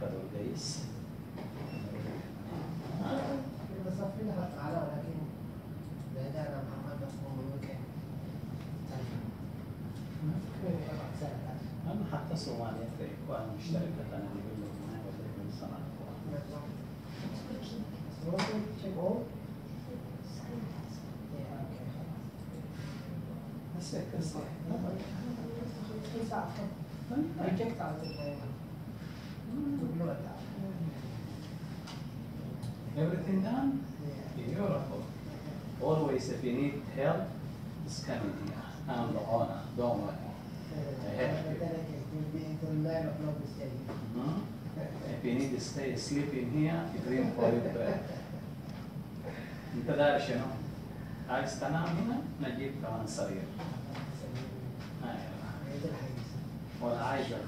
القانون كويس حتى صوماليا تكون مشتركة أنا أقول لهم أنا بتكلم صنعة That's it, that's it. Reject out of the I checked out باللغة Everything done? Beautiful. Always if you need help, just come in here. I'm the owner, don't worry. Mhm. If you need to stay asleep in here, you bring for your bed. انت داري شنو؟ عايز تنام هنا نجيب كمان سرير أيوة. ولا عايزك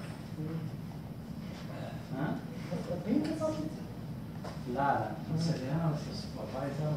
لا لا سرير في السوبرفايزر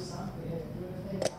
Microsoft, we had to do a thing